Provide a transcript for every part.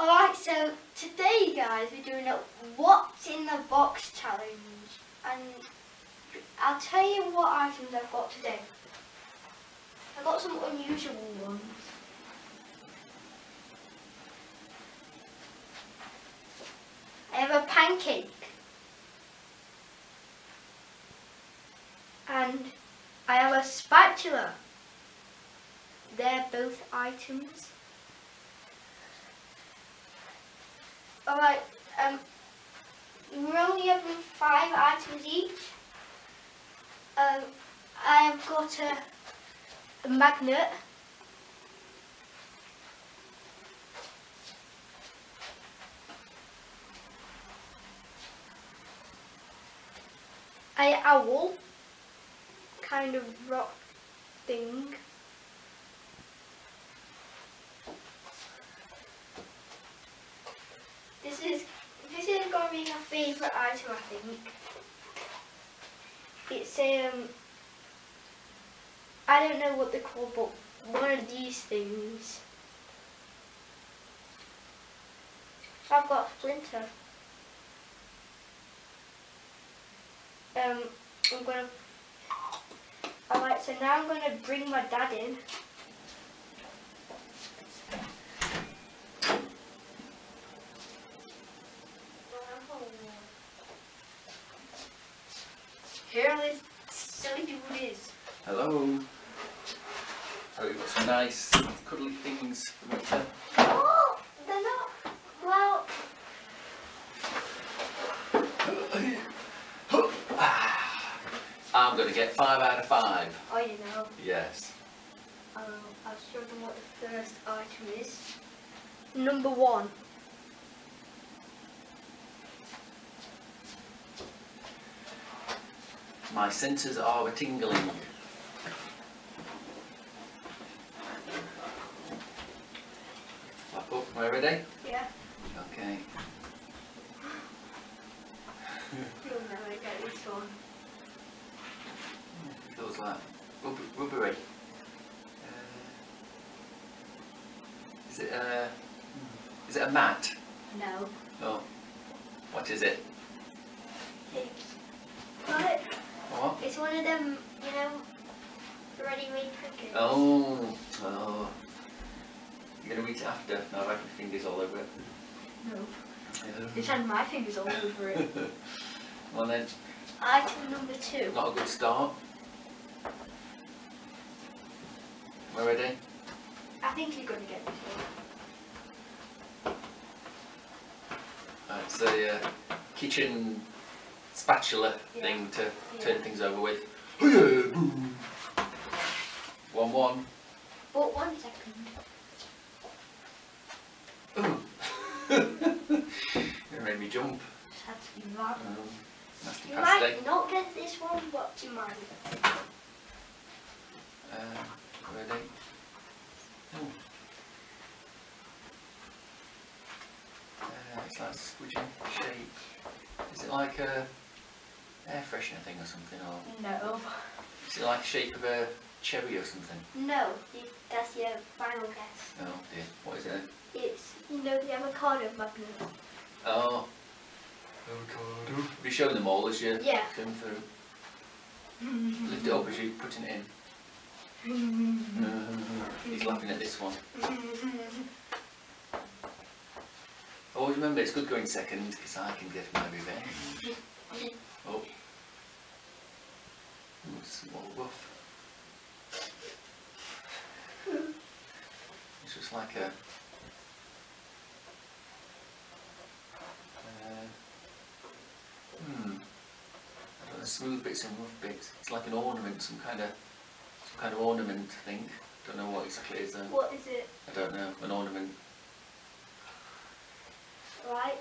Alright, so today guys we're doing a what's in the box challenge and I'll tell you what items I've got today. I've got some unusual ones. I have a pancake. And I have a spatula. They're both items. Alright, um, we're only having five items each. Um, I have got a, a magnet. A owl, kind of rock thing. This is be my favourite item, I think. It's um, I don't know what they're called, but one of these things. I've got a splinter. Um, I'm gonna. Alright, so now I'm gonna bring my dad in. Here this silly dude is. Hello. So we've got some nice cuddly things for me to... Oh, they're not. Well, I'm going to get five out of five. oh, you know. Yes. Um, I'll show them what the first item is. Number one. My senses are a tingling. Up, up, we're ready? Yeah. Okay. You'll never get this one. Feels like rubber, rubbery. Uh, is it a... Is it a mat? No. Oh. What is it? It's, what? What? it's one of them, you know, ready-made pancakes. Oh, oh. You're gonna eat it after? No, I've had my fingers all over it. No. It's had my fingers all over it. well then, Item number two. not a good start. We're ready? I think you're going to get this one. Right, it's a uh, kitchen spatula Yeah. thing to Yeah. turn things over with. One one. But one second. Ooh. it made me jump. Just had to be right. Um, nasty You pasty. might not get this one, but you might. Uh, ready? Ooh. Uh, it's squidgy shape. Is it like a air freshener thing or something, or No. is it like the shape of a cherry or something? No, that's your final guess. Oh dear, what is it? It's, you know, the avocado magnet. Oh, avocado. Have you shown them all as you Yeah. come through? Lift it up as you putting it in. He's laughing at this one. Always remember it's good going second because I can get my revenge. Oh. Ooh, it's rough. It's just like a. Uh, hmm. I don't know, smooth bits and rough bits. It's like an ornament, some kind of, some kind of ornament thing. Don't know what exactly it is though. What is it? I don't know. An ornament. Right?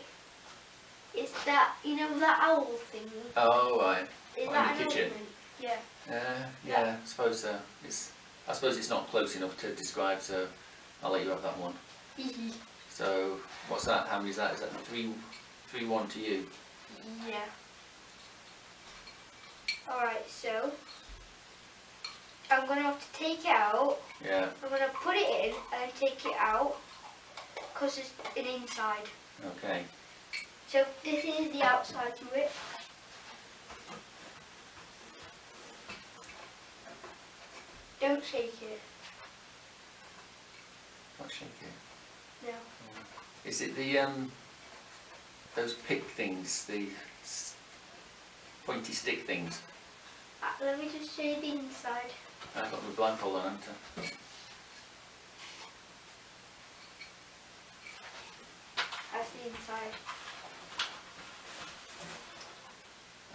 It's that, you know, that owl thing. Oh right. Is Oh, in the kitchen? Yeah. Uh, yeah, I suppose so. It's, I suppose it's not close enough to describe, so I'll let you have that one. So, what's that? How many is that? Is that three, three one to you? yeah. Alright, so I'm gonna have to take it out. Yeah. I'm gonna put it in and take it out. because it's an inside. Okay. So this is the outside to it. Don't shake it. Not shake it. No. Is it the um those pick things, the pointy stick things? Uh, let me just show you the inside. I've got my blindfold on, haven't I? That's the inside.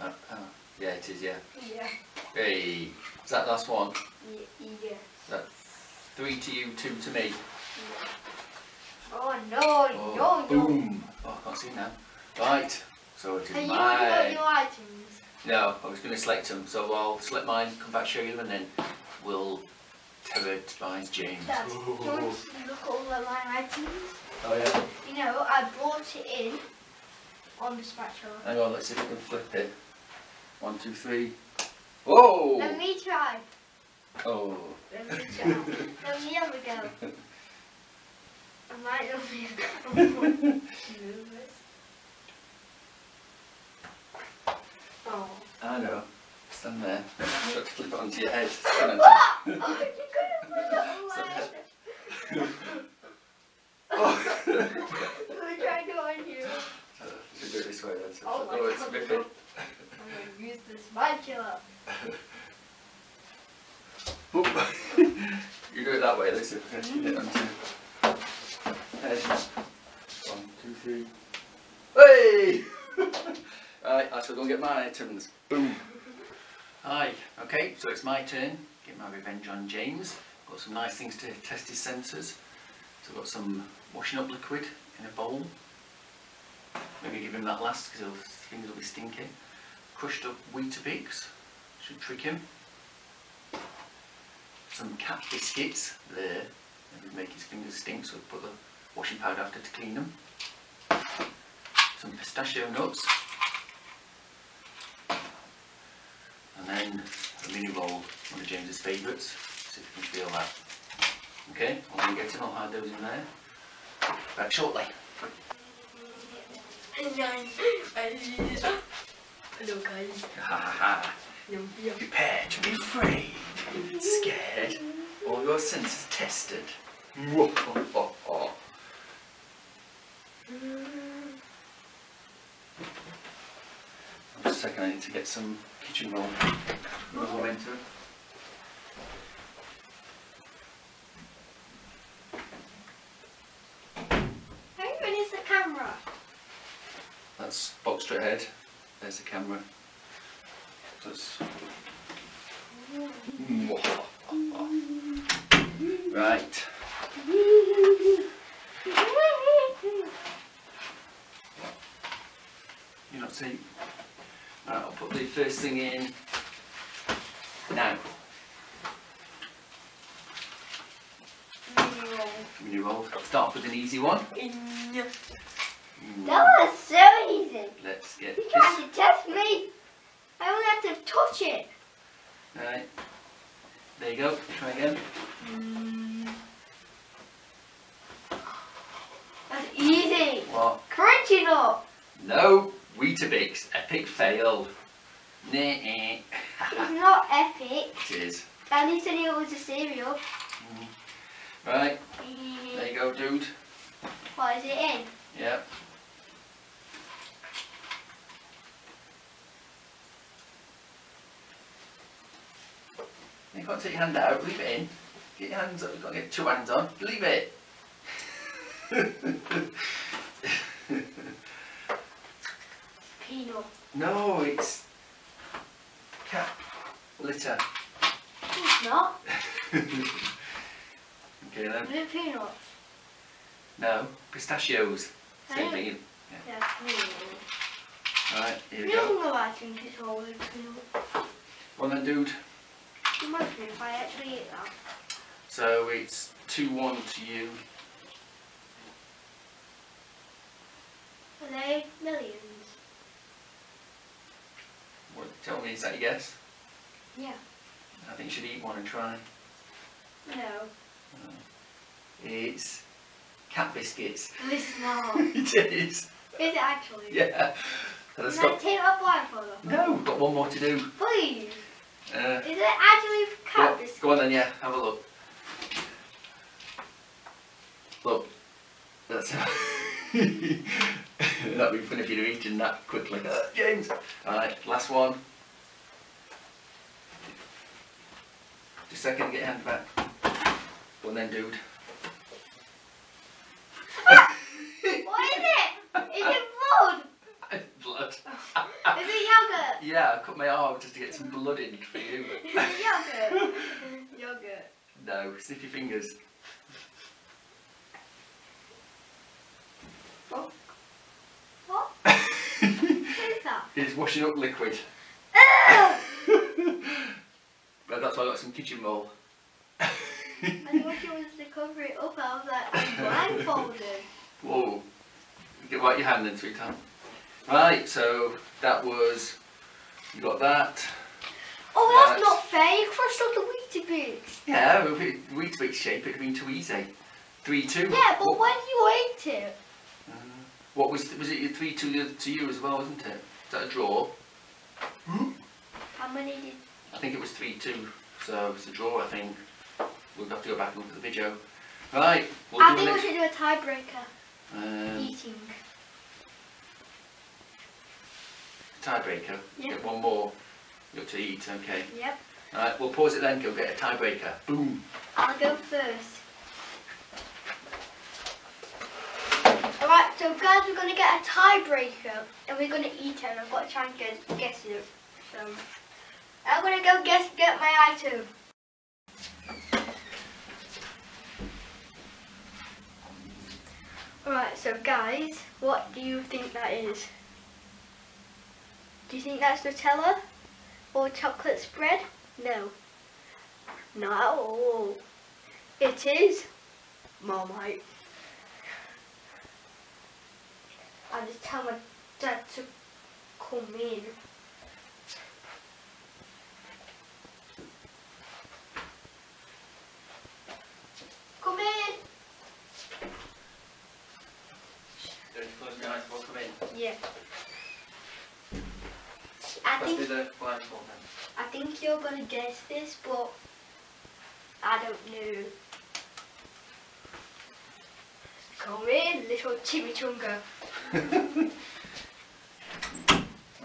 Oh, oh, yeah, it is. Yeah. Yeah. Hey, is that last one? Y- yeah. Is that three to you, two to me? yeah. Oh no, Oh, no, no. boom! Oh, I can't see now. Right. So it Have is you got mine. items? No, I was going to select them, so I'll select mine, come back show you, them, and then we'll terrorise James. Dad, do you want to look all at my items? Oh yeah. You know, I brought it in on the spatula. Hang on, let's see if we can flip it. One, two, three. Whoa! Let me try. Oh. Let me try. Let me have a go. I might not be nervous. Oh. I know. Stand there. You've to flip it onto your head. Stand on! Oh, you couldn't put it on. Oh. Let me try to on you. So, you do it this way then. So Oh oh, it's ripping. No. I'm going to use the spatula. Oop. you do it that way, let's see if we can get it onto head. Mm-hmm. One, two, three. Hey! right, I shall go and get my items. Boom. Hi, okay, so it's my turn. Get my revenge on James. Got some nice things to test his sensors. So I've got some washing up liquid in a bowl. Maybe give him that last because his fingers will be stinking. Crushed up Weetabix. Should trick him some cat biscuits there. Maybe make his fingers stink, so put the washing powder after to clean them. Some pistachio nuts. And then a mini roll, one of James's favourites. See if you can feel that. Okay, I'll go get him, I'll hide those in there. Back shortly. Guys. Ha ha ha. Yum, yum. Prepare to be afraid, scared, all your senses tested. Mwahaha. Just a second, I need to get some kitchen roll. roll momentum. Hey, when is the camera? That's box straight ahead. There's the camera. So it's Mwahaha. Right. You not see? Right, I'll put the first thing in now. Mini roll. Start with an easy one. That Mm, was so easy. Let's get You this. tried to test me. I only had to touch it. Right. There you go. Try again. That's easy. What? Crunch it up. No. Weetabix. Epic fail. Nah. It's not epic. It is. Danny said it was a cereal. Right. There you go, dude. What is it in? Yep. You can't take your hand out, leave it in. Get your hands up, you've got to get two hands on. Leave it. Peanut. no, it's cat litter. It's not. Okay then. Is it peanuts? No, pistachios. Same thing. Yeah. Right, here we go. You know I think it's always peanut. One then, dude. Imagine if I actually eat that. So it's 2-1 to you. Are they millions? What, tell me, is that your guess? Yeah. I think you should eat one and try. No. It's cat biscuits. This is not. it is. Is it actually? Yeah. Can I take my blindfold off? no, we've got one more to do. Please. Uh, Is it actually go, on, then, yeah, have a look. Look. That's That'd be funny if you'd have eaten that quickly. Uh, James. Alright, last one. Just a second, get your hand back. Go on then, dude. What is it? Is it blood? Blood. Is it yogurt? Yeah, I cut my arm just to get some blood in for you. Is it yogurt? yogurt. No, sniff your fingers. What? What? What is that? It's washing up liquid. But that's why I got some kitchen roll. I thought it was to cover it up. I was like, I'm blindfolded. Whoa. Get right your hand then, sweetheart. Right, so that was, you got that. Oh, that's Right. not fair. You crushed all the Weetabix bits. Yeah, if it Weetabix shape, it'd have been too easy. 3 2. Yeah, but what, when you ate it, uh, what was, was it 3 2 to you as well, wasn't it? Is that a draw? how many did? I think it was 3 2, so it's a draw, I think. We'll have to go back and look at the video. Right, we'll I do think we should do a tiebreaker. Um, Eating. tiebreaker. Yeah. Get one more. You got to eat, okay. Yep. Alright, we'll pause it then, go get a tiebreaker. Boom. I'll go first. Alright, so guys, we're going to get a tiebreaker and we're going to eat it and I've got to try and guess, guess it. So, I'm going to go guess, get my item. Alright, so guys, what do you think that is? Do you think that's Nutella or chocolate spread? No. Not at all. It is Marmite. I just tell my dad to come in. Come in. Don't close your eyes before come in. Yeah. I think the blindfold then. I think you're gonna guess this, but I don't know. Come in, little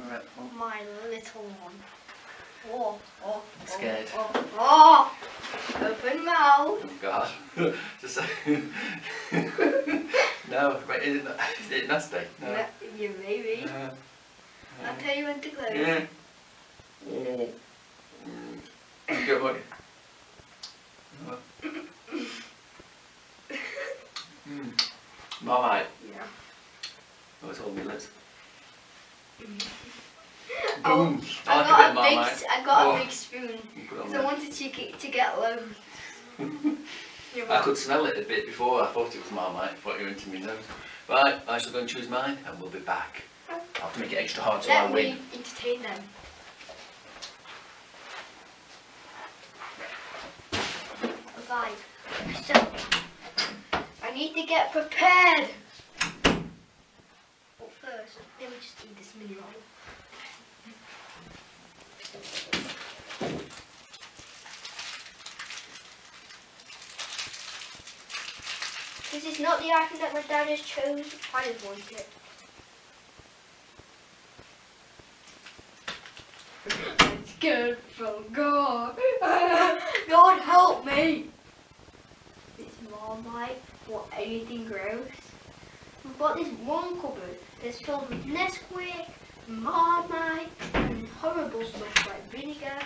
well, My little one. Oh, oh, oh, Scared. Oh, oh. Open mouth. oh God. Just No, wait, is it, is it nasty? No. No, yeah, maybe. Uh, I'll tell you when to close. yeah. Mm. Mm. Good boy. Mm. Marmite. Yeah. Oh, it's all my lips. Oh, Boom. I like got of a big, Marmite. s- I got Oh. a big spoon You put it on because I wanted to get, to get low. You're I could smell it a bit before. I thought it was Marmite. I thought you were into me nose. Right, I shall go and choose mine, and we'll be back. I'll have to make it extra hard so I Let win. me entertain them. Right. So, I need to get prepared. But first, let me just eat this mini roll. This is not the item that my dad has chosen. I just want it. Good from God. God help me. It's Marmite or anything gross. We've got this one cupboard that's filled with Nesquik, Marmite, and horrible stuff like vinegar.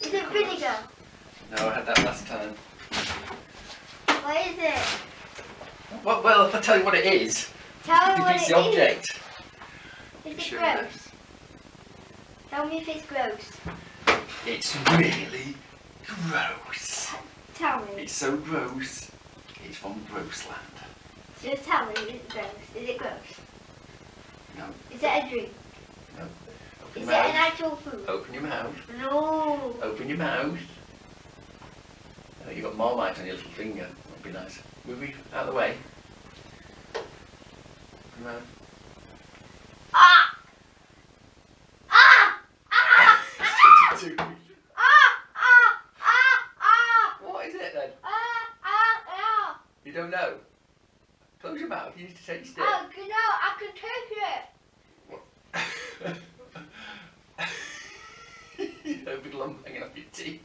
Is it vinegar? No, I had that last time. What is it? Well, well, if I tell you what it is, Tell me what it is. the object. Is it Sure. gross? Tell me if it's gross. It's really gross. Tell me. It's so gross. It's from Grossland. Just tell me if it's gross. Is it gross? No. Is it a drink? Open Is your it an actual food? Open your mouth. No. Open your mouth. Oh, you got Marmite on your little finger. That'd be nice. Move it out of the way. Come on. Ah! Ah! Ah! Two. Ah! Ah! Ah! Ah! what is it then? Ah! Ah! Ah! You don't know? Close your mouth, you need to taste it. Oh, you know, I can taste it. a big lump hanging off your teeth.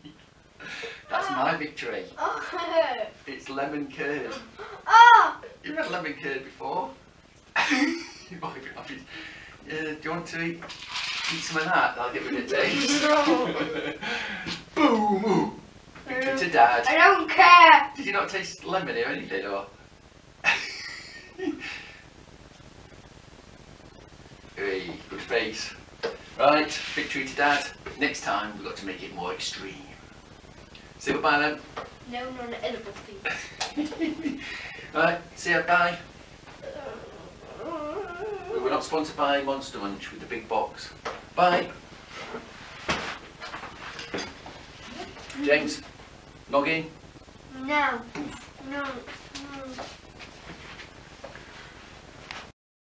That's oh. my victory. Oh! It's lemon curd. Oh! You've had lemon curd before. you might be happy. Yeah, do you want to eat, eat some of that? That'll give it a taste. Boom! Victory to dad. I don't care. Did you not taste lemon or anything or? Hey, good face. Right, victory to dad. Next time we've got to make it more extreme. Say goodbye then. No non-edible things. right, see you, bye. We were not sponsored by Monster Munch with the big box. Bye. James, log in. No. No. No.